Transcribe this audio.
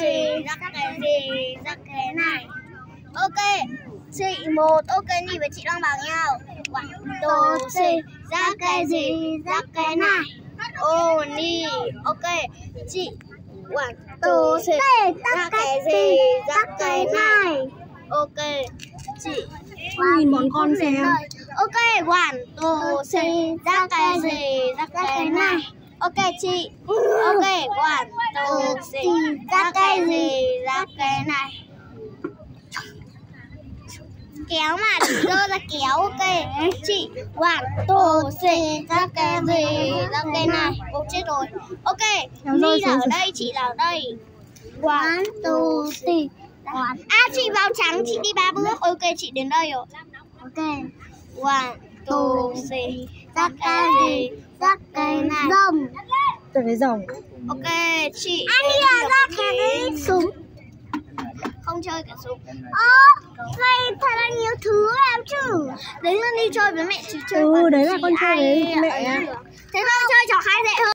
Xì rắc cái gì rắc cái này. Ok Chị một ok nhìn với chị đang bảo nhau. Two three rắc cái gì rắc cái này. Ô ni Ok Chị One two three rắc cái gì rắc cái này. Ok Chị nhìn bọn con xem. Ok one two three rắc cái gì rắc cái này Ok chị. Ok one two three rắc cái gì? rắc cái này. Kéo mà chỉ dơ ra kéo ok. Chị one two three rắc cái gì? Rắc cái này. Ô chết rồi. Ok Ly là ở đây chị là ở đây. One two three à chị vào trắng chị đi ba bước. Ok chị đến đây rồi. Ok. One two three rắc cái gì? rắc cái này tôi thấy rồng ok chị anh đi là ra cái súng. Không chơi cả súng. Ơ vậy thật là nhiều thứ em chứ. Đấy là đi chơi với mẹ chị chơi Ừ, đấy là con chơi với mẹ thế con chơi trò khai dễ hơn